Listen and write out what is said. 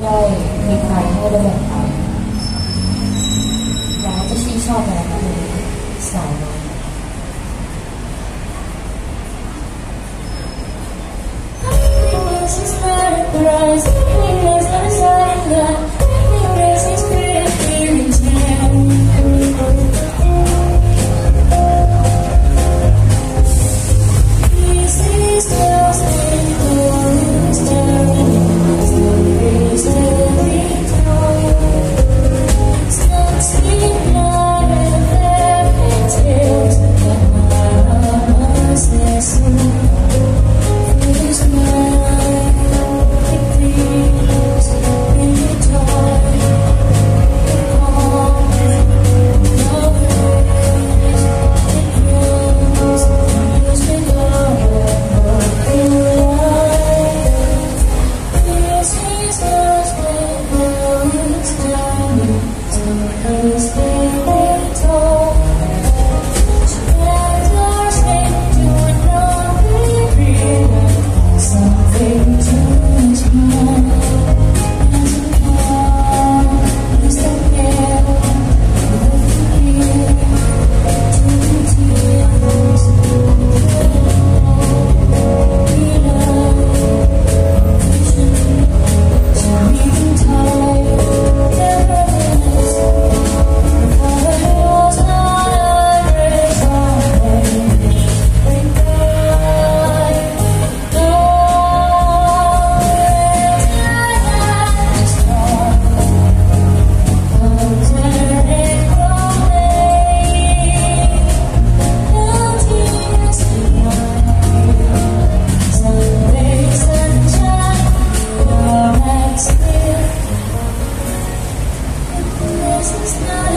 know this is not